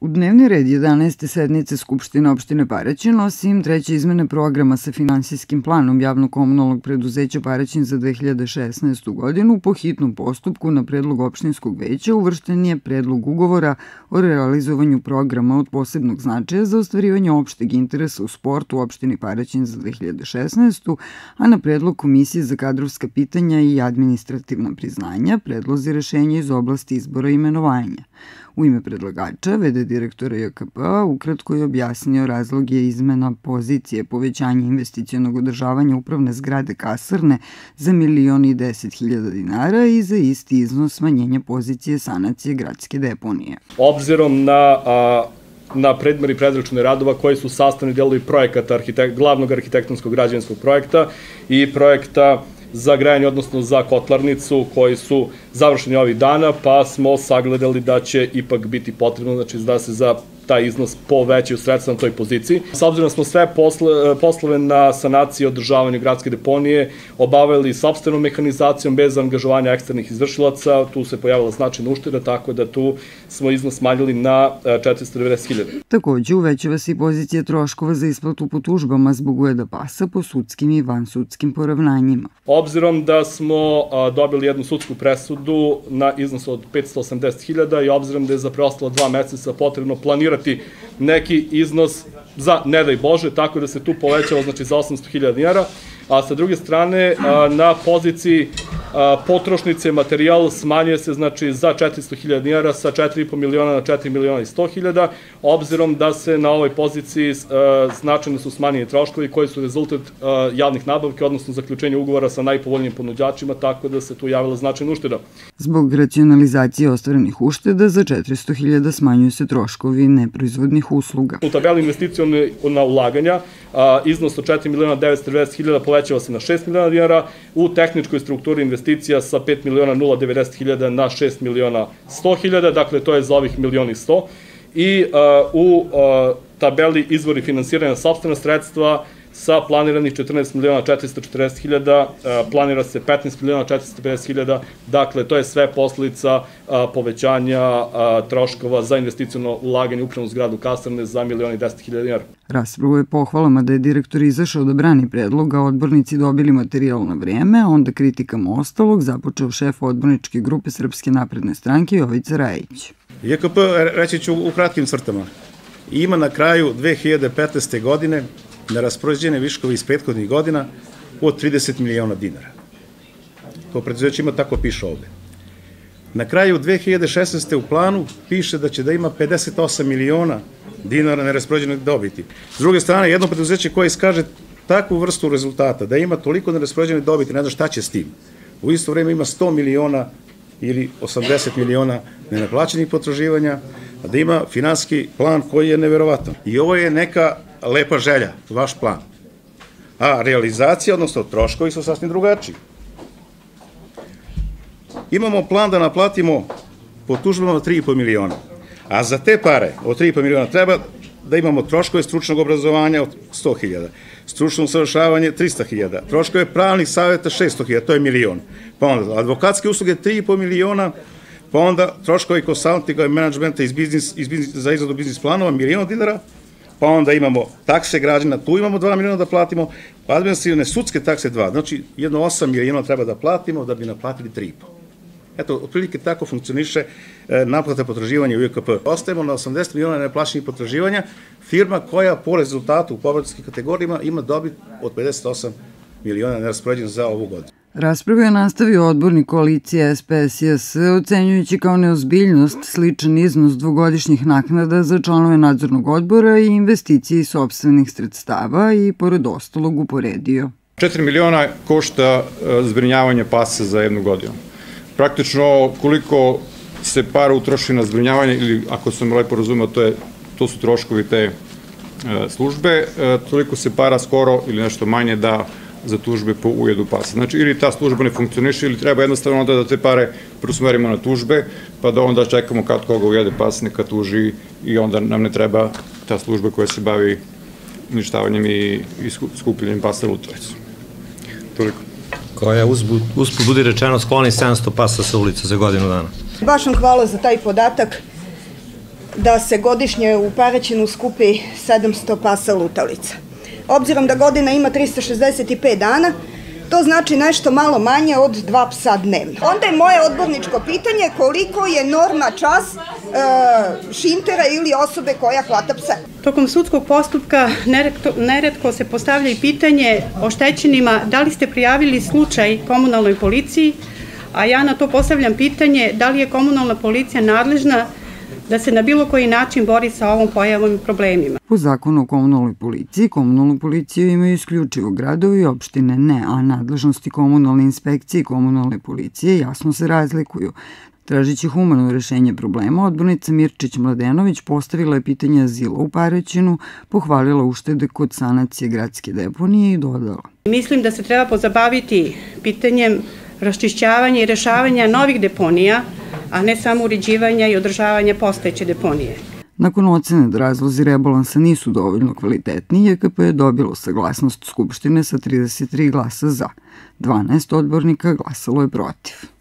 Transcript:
U dnevni red 11. sednice Skupštine opštine Paraćin, osim treće izmene programa sa finansijskim planom javno-komunalnog preduzeća Paraćin za 2016. godinu, po hitnom postupku na predlog opštinskog veća uvršten je predlog ugovora o realizovanju programa od posebnog značaja za ostvarivanje opšteg interesa u sportu u opštini Paraćin za 2016. a na predlog Komisije za kadrovska pitanja i administrativna priznanja predlozi rešenja iz oblasti izbora i imenovanja. U ime predlagača, VD direktora JKP ukratko je objasnio razloge izmena pozicije povećanja investicijonog održavanja upravne zgrade Kasarne za milion i deset hiljada dinara i za isti iznos smanjenja pozicije sanacije gradske deponije. Obzirom na na predmeri predračune radova koji su sastavni delovi projekata glavnog arhitektonskog građanskog projekta i projekta za grejanje, odnosno za kotlarnicu, koji su završeni ovih dana, pa smo sagledali da će ipak biti potrebno, znači da se za taj iznos poveći u sredstva na toj poziciji. S obzirom da smo sve posle, poslove na sanaciji i održavanju gradske deponije obavili sobstvenom mehanizacijom bez angažovanja eksternih izvršilaca, tu se pojavila značajna ušteda, tako da tu smo iznos smanjili na 490.000. E, Takođe uvećava se i pozicija troškova za isplatu po tužbama zbog ujeda pasa po sudskim i vansudskim poravnanjima. Obzirom da smo dobili jednu sudsku presudu na iznos od 580.000 i obzirom da je za preostalo dva meseca potrebno planirati planirati neki iznos za ne daj Bože, tako da se tu povećava znači za 800.000 dinara, a sa druge strane na poziciji potrošnice materijal smanjuje se znači za 400.000 dinara sa 4,5 miliona na 4 miliona i 100.000, obzirom da se na ovoj poziciji značajno su smanjeni troškovi koji su rezultat javnih nabavke, odnosno zaključenja ugovora sa najpovoljnijim ponuđačima, tako da se tu javila značajna ušteda. Zbog racionalizacije ostvarenih ušteda za 400.000 smanjuju se troškovi neproizvodnih usluga. U tabeli investicijalne na ulaganja iznos od 4 miliona 990.000 povećava se na 6 miliona dinara, u tehničkoj strukturi investicija sa 5 miliona 090.000 na 6 miliona 100.000, dakle to je za ovih milioni 100. I u tabeli izvori finansiranja sobstvena sredstva sa planiranih 14 miliona 440 hiljada, planira se 15 miliona 450 hiljada, dakle to je sve posledica povećanja troškova za investicijono ulaganje upravnu zgradu kasarne za miliona i 10 hiljada dinara. Raspravu je pohvalama da je direktor izašao da brani predloga, odbornici dobili materijal na vreme, onda kritikama ostalog započeo šef odborničke grupe Srpske napredne stranke Jovica Rajić. JKP, reći ću u kratkim crtama, ima na kraju 2015. godine neraspoređene viškovi iz prethodnih godina od 30 miliona dinara. To preduzeće ima tako piše ovde. Na kraju 2016. u planu piše da će da ima 58 miliona dinara neraspoređene dobiti. S druge strane, jedno preduzeće koje iskaže takvu vrstu rezultata, da ima toliko neraspoređene dobiti, ne zna šta će s tim. U isto vreme ima 100 miliona ili 80 miliona nenaplaćenih potraživanja, a da ima finanski plan koji je neverovatan. I ovo je neka lepa želja, vaš plan. A realizacija, odnosno troškovi su sasvim drugačiji. Imamo plan da naplatimo po tužbama 3,5 miliona. A za te pare od 3,5 miliona treba da imamo troškove stručnog obrazovanja od 100.000, stručno usavršavanje 300.000, troškove pravnih savjeta 600.000, to je milion. Pa onda advokatske usluge 3,5 miliona, pa onda troškovi konsultinga i menadžmenta iz biznis, iz biznis, za izradu biznis planova milion dinara, pa onda imamo takse građana, tu imamo 2 miliona da platimo, pa administrativne sudske takse 2, znači jedno 8 miliona treba da platimo da bi naplatili 3,5. Eto, otprilike tako funkcioniše e, naplata potraživanja u UKP. Ostajemo na 80 miliona neplaćenih potraživanja, firma koja po rezultatu u povratskih kategorijama ima dobit od 58 miliona neraspoređen za ovu godinu. Raspravu je nastavio odbornik koalicije SPS-IS, ocenjujući kao neozbiljnost sličan iznos dvogodišnjih naknada za članove nadzornog odbora i investicije iz sobstvenih sredstava i pored ostalog uporedio. 4 miliona košta e, zbrinjavanje pasa za jednu godinu. Praktično koliko se para utroši na zbrinjavanje ili ako sam lepo razumeo to, je, to su troškovi te e, službe, e, toliko se para skoro ili nešto manje da za tužbe po ujedu pasa. Znači, ili ta služba ne funkcioniše, ili treba jednostavno onda da te pare prosmerimo na tužbe, pa da onda čekamo kad koga ujede pas, neka tuži i onda nam ne treba ta služba koja se bavi uništavanjem i, i skupljenjem pasa lutovac. Toliko. Koja uzbud, uspud budi rečeno skloni 700 pasa sa ulica za godinu dana. Baš vam hvala za taj podatak. da se godišnje u Paraćinu skupi 700 pasa lutalica. Obzirom da godina ima 365 dana, To znači nešto malo manje od dva psa dnevno. Onda je moje odborničko pitanje koliko je norma čas e, šintera ili osobe koja hvata pse. Tokom sudskog postupka neretko, neretko se postavlja i pitanje oštećenima da li ste prijavili slučaj komunalnoj policiji, a ja na to postavljam pitanje da li je komunalna policija nadležna da se na bilo koji način bori sa ovom pojavom i problemima. Po zakonu o komunalnoj policiji, komunalnu policiju imaju isključivo gradovi i opštine ne, a nadležnosti komunalne inspekcije i komunalne policije jasno se razlikuju. Tražići humano rešenje problema, odbornica Mirčić Mladenović postavila je pitanje azila u Paraćinu, pohvalila uštede kod sanacije gradske deponije i dodala. Mislim da se treba pozabaviti pitanjem raščišćavanja i rešavanja novih deponija, a ne samo uređivanja i održavanja postojeće deponije. Nakon ocene da razlozi rebalansa nisu dovoljno kvalitetni, JKP je dobilo saglasnost Skupštine sa 33 glasa za. 12 odbornika glasalo je protiv.